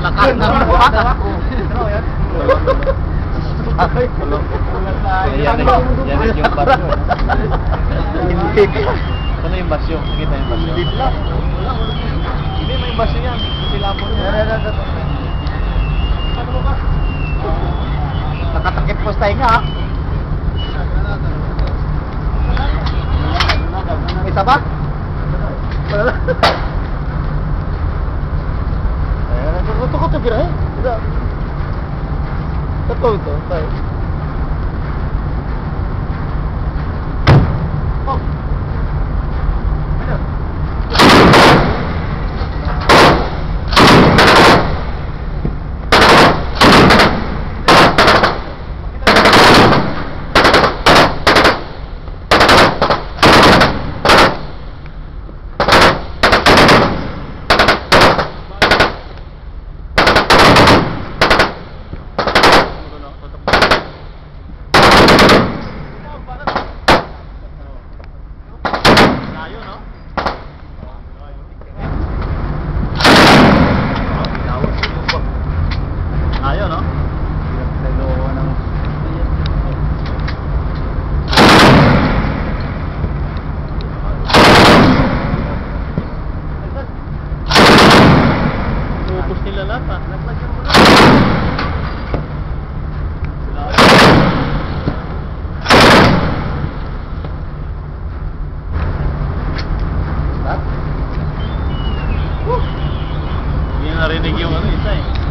Lakas ng buhat. Ano yan? Yung basyo. Hindi. Ano yung basyo? Nakita yung basyo? Hindi may basyo yan. Sila po yan. Nakatakip po sa nga. Isa ba? えー、そんなとこってくらい。と、Ubus nila lahat, ah. Hindi narinig yung ano, isa eh.